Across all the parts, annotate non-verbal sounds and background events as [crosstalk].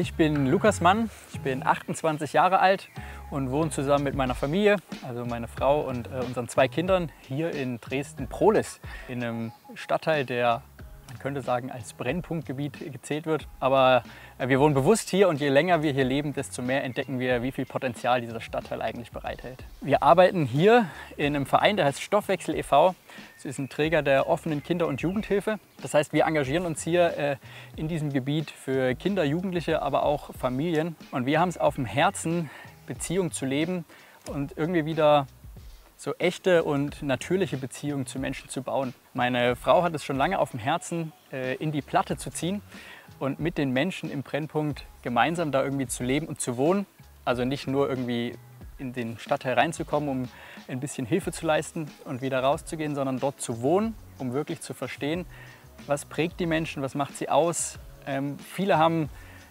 Ich bin Lukas Mann, ich bin 28 Jahre alt und wohne zusammen mit meiner Familie, also meine Frau und äh, unseren zwei Kindern hier in Dresden-Prohlis, in einem Stadtteil, der man könnte sagen, als Brennpunktgebiet gezählt wird. Aber äh, wir wohnen bewusst hier und je länger wir hier leben, desto mehr entdecken wir, wie viel Potenzial dieser Stadtteil eigentlich bereithält. Wir arbeiten hier in einem Verein, der heißt Stoffwechsel e.V. Es ist ein Träger der offenen Kinder- und Jugendhilfe. Das heißt, wir engagieren uns hier äh, in diesem Gebiet für Kinder, Jugendliche, aber auch Familien. Und wir haben es auf dem Herzen, Beziehung zu leben und irgendwie wieder so echte und natürliche Beziehungen zu Menschen zu bauen. Meine Frau hat es schon lange auf dem Herzen, äh, in die Platte zu ziehen und mit den Menschen im Brennpunkt gemeinsam da irgendwie zu leben und zu wohnen. Also nicht nur irgendwie in den Stadtteil reinzukommen, um ein bisschen Hilfe zu leisten und wieder rauszugehen, sondern dort zu wohnen, um wirklich zu verstehen, was prägt die Menschen, was macht sie aus. Ähm, viele haben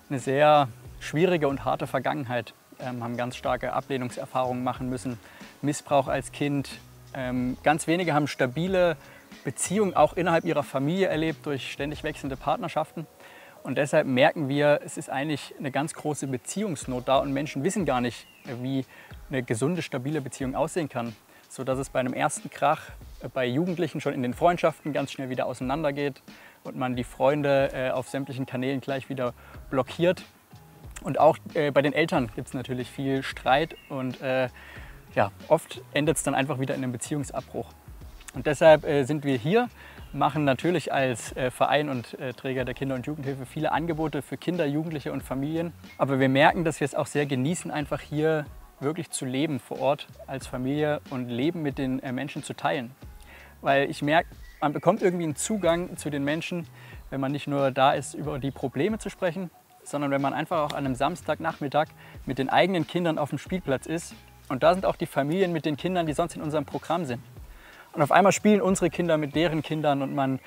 eine sehr schwierige und harte Vergangenheit, ähm, haben ganz starke Ablehnungserfahrungen machen müssen, Missbrauch als Kind. Ähm, ganz wenige haben stabile Beziehungen auch innerhalb ihrer Familie erlebt durch ständig wechselnde Partnerschaften. Und deshalb merken wir, es ist eigentlich eine ganz große Beziehungsnot da und Menschen wissen gar nicht, wie eine gesunde, stabile Beziehung aussehen kann. So dass es bei einem ersten Krach äh, bei Jugendlichen schon in den Freundschaften ganz schnell wieder auseinandergeht und man die Freunde äh, auf sämtlichen Kanälen gleich wieder blockiert. Und auch äh, bei den Eltern gibt es natürlich viel Streit und ja, oft endet es dann einfach wieder in einem Beziehungsabbruch. Und deshalb äh, sind wir hier, machen natürlich als äh, Verein und äh, Träger der Kinder- und Jugendhilfe viele Angebote für Kinder, Jugendliche und Familien. Aber wir merken, dass wir es auch sehr genießen, einfach hier wirklich zu leben vor Ort als Familie und Leben mit den Menschen zu teilen. Weil ich merke, man bekommt irgendwie einen Zugang zu den Menschen, wenn man nicht nur da ist, über die Probleme zu sprechen, sondern wenn man einfach auch an einem Samstagnachmittag mit den eigenen Kindern auf dem Spielplatz ist und da sind auch die Familien mit den Kindern, die sonst in unserem Programm sind. Und auf einmal spielen unsere Kinder mit deren Kindern und man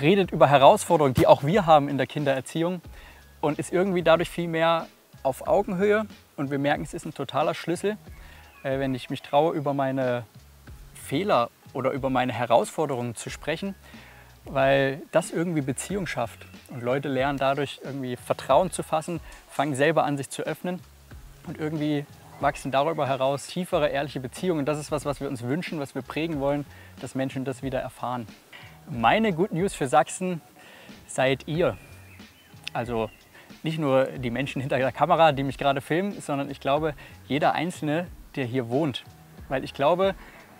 redet über Herausforderungen, die auch wir haben in der Kindererziehung und ist irgendwie dadurch viel mehr auf Augenhöhe. Und wir merken, es ist ein totaler Schlüssel, äh, wenn ich mich traue, über meine Fehler oder über meine Herausforderungen zu sprechen, weil das irgendwie Beziehung schafft. Und Leute lernen dadurch irgendwie Vertrauen zu fassen, fangen selber an, sich zu öffnen und irgendwie wachsen darüber heraus tiefere, ehrliche Beziehungen. Das ist was, was wir uns wünschen, was wir prägen wollen, dass Menschen das wieder erfahren. Meine Good News für Sachsen seid ihr. Also nicht nur die Menschen hinter der Kamera, die mich gerade filmen, sondern ich glaube, jeder Einzelne, der hier wohnt. Weil ich glaube,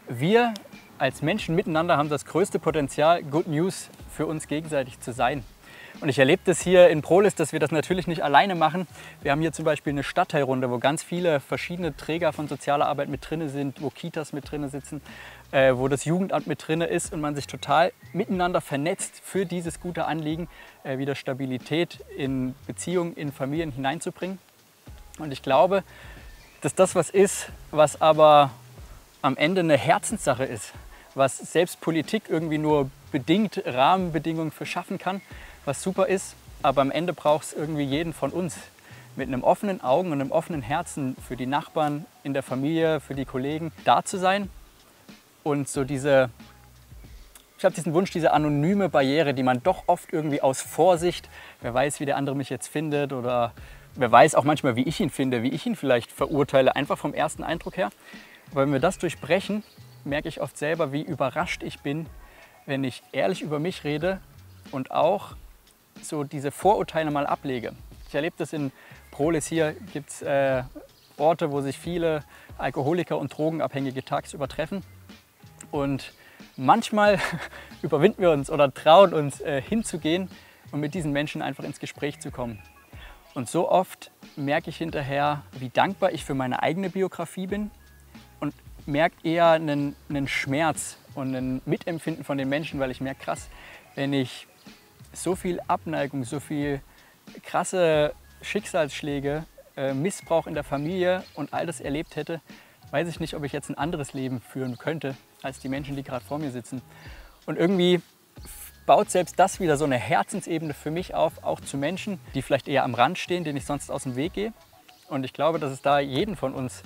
wir als Menschen miteinander haben das größte Potenzial, Good News für uns gegenseitig zu sein. Und ich erlebe das hier in Prolis, dass wir das natürlich nicht alleine machen. Wir haben hier zum Beispiel eine Stadtteilrunde, wo ganz viele verschiedene Träger von sozialer Arbeit mit drin sind, wo Kitas mit drin sitzen, äh, wo das Jugendamt mit drin ist und man sich total miteinander vernetzt für dieses gute Anliegen, äh, wieder Stabilität in Beziehungen, in Familien hineinzubringen. Und ich glaube, dass das was ist, was aber am Ende eine Herzenssache ist, was selbst Politik irgendwie nur bedingt Rahmenbedingungen für schaffen kann was super ist. Aber am Ende braucht es irgendwie jeden von uns mit einem offenen Augen und einem offenen Herzen für die Nachbarn, in der Familie, für die Kollegen da zu sein. Und so diese, ich habe diesen Wunsch, diese anonyme Barriere, die man doch oft irgendwie aus Vorsicht, wer weiß, wie der andere mich jetzt findet oder wer weiß auch manchmal, wie ich ihn finde, wie ich ihn vielleicht verurteile, einfach vom ersten Eindruck her. Aber wenn wir das durchbrechen, merke ich oft selber, wie überrascht ich bin, wenn ich ehrlich über mich rede und auch so diese Vorurteile mal ablege. Ich erlebe das in Prolis hier, gibt es äh, Orte, wo sich viele Alkoholiker und Drogenabhängige tagsüber treffen. Und manchmal [laughs] überwinden wir uns oder trauen uns äh, hinzugehen und mit diesen Menschen einfach ins Gespräch zu kommen. Und so oft merke ich hinterher, wie dankbar ich für meine eigene Biografie bin und merke eher einen, einen Schmerz und ein Mitempfinden von den Menschen, weil ich merke, krass, wenn ich so viel Abneigung, so viel krasse Schicksalsschläge, äh, Missbrauch in der Familie und all das erlebt hätte, weiß ich nicht, ob ich jetzt ein anderes Leben führen könnte als die Menschen, die gerade vor mir sitzen. Und irgendwie baut selbst das wieder so eine Herzensebene für mich auf, auch zu Menschen, die vielleicht eher am Rand stehen, denen ich sonst aus dem Weg gehe. Und ich glaube, dass es da jeden von uns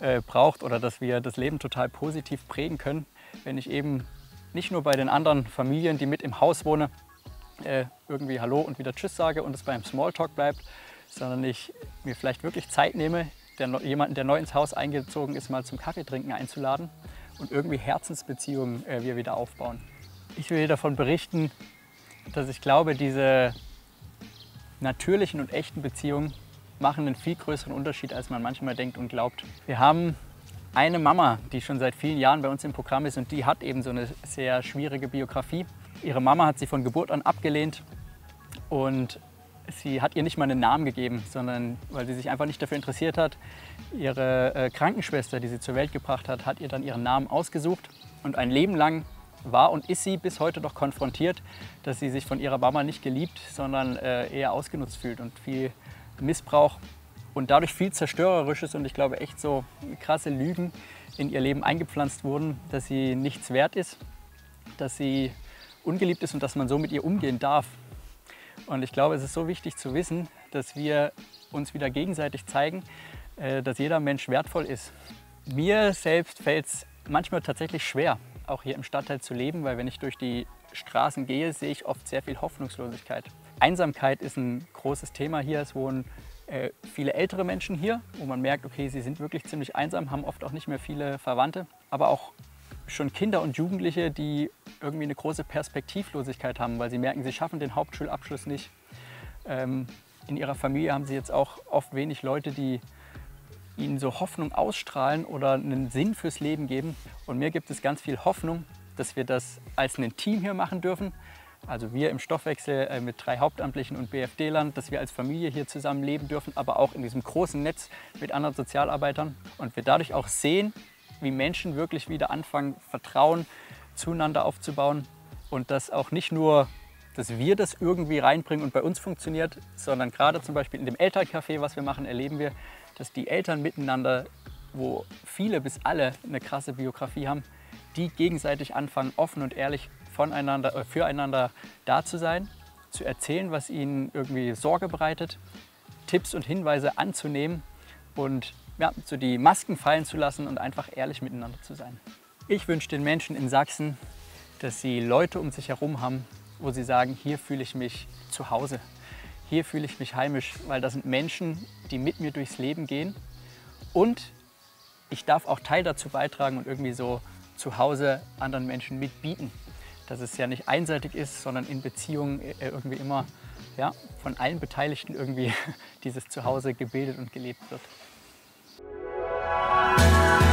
äh, braucht oder dass wir das Leben total positiv prägen können, wenn ich eben nicht nur bei den anderen Familien, die mit im Haus wohnen, äh, irgendwie Hallo und wieder Tschüss sage und es beim Smalltalk bleibt, sondern ich mir vielleicht wirklich Zeit nehme, der, jemanden, der neu ins Haus eingezogen ist, mal zum Kaffee trinken einzuladen und irgendwie Herzensbeziehungen äh, wir wieder aufbauen. Ich will davon berichten, dass ich glaube, diese natürlichen und echten Beziehungen machen einen viel größeren Unterschied, als man manchmal denkt und glaubt. Wir haben eine Mama, die schon seit vielen Jahren bei uns im Programm ist und die hat eben so eine sehr schwierige Biografie. Ihre Mama hat sie von Geburt an abgelehnt und sie hat ihr nicht mal einen Namen gegeben, sondern weil sie sich einfach nicht dafür interessiert hat. Ihre äh, Krankenschwester, die sie zur Welt gebracht hat, hat ihr dann ihren Namen ausgesucht und ein Leben lang war und ist sie bis heute noch konfrontiert, dass sie sich von ihrer Mama nicht geliebt, sondern äh, eher ausgenutzt fühlt und viel Missbrauch und dadurch viel Zerstörerisches und ich glaube echt so krasse Lügen in ihr Leben eingepflanzt wurden, dass sie nichts wert ist, dass sie ungeliebt ist und dass man so mit ihr umgehen darf. Und ich glaube, es ist so wichtig zu wissen, dass wir uns wieder gegenseitig zeigen, äh, dass jeder Mensch wertvoll ist. Mir selbst fällt es manchmal tatsächlich schwer, auch hier im Stadtteil zu leben, weil wenn ich durch die Straßen gehe, sehe ich oft sehr viel Hoffnungslosigkeit. Einsamkeit ist ein großes Thema hier. Es wohnen äh, viele ältere Menschen hier, wo man merkt, okay, sie sind wirklich ziemlich einsam, haben oft auch nicht mehr viele Verwandte, aber auch schon Kinder und Jugendliche, die irgendwie eine große Perspektivlosigkeit haben, weil sie merken, sie schaffen den Hauptschulabschluss nicht. Ähm, in ihrer Familie haben sie jetzt auch oft wenig Leute, die ihnen so Hoffnung ausstrahlen oder einen Sinn fürs Leben geben. Und mir gibt es ganz viel Hoffnung, dass wir das als ein Team hier machen dürfen. Also wir im Stoffwechsel äh, mit drei Hauptamtlichen und BFD-Lern, dass wir als Familie hier zusammen leben dürfen, aber auch in diesem großen Netz mit anderen Sozialarbeitern. Und wir dadurch auch sehen, wie Menschen wirklich wieder anfangen, Vertrauen zueinander aufzubauen. Und dass auch nicht nur, dass wir das irgendwie reinbringen und bei uns funktioniert, sondern gerade zum Beispiel in dem Elterncafé, was wir machen, erleben wir, dass die Eltern miteinander, wo viele bis alle eine krasse Biografie haben, die gegenseitig anfangen, offen und ehrlich voneinander, äh, füreinander da zu sein, zu erzählen, was ihnen irgendwie Sorge bereitet, Tipps und Hinweise anzunehmen und ja, so die Masken fallen zu lassen und einfach ehrlich miteinander zu sein. Ich wünsche den Menschen in Sachsen, dass sie Leute um sich herum haben, wo sie sagen, hier fühle ich mich zu Hause, hier fühle ich mich heimisch, weil das sind Menschen, die mit mir durchs Leben gehen und ich darf auch Teil dazu beitragen und irgendwie so zu Hause anderen Menschen mitbieten. Dass es ja nicht einseitig ist, sondern in Beziehungen äh, irgendwie immer ja, von allen Beteiligten irgendwie [laughs] dieses Zuhause gebildet und gelebt wird. Música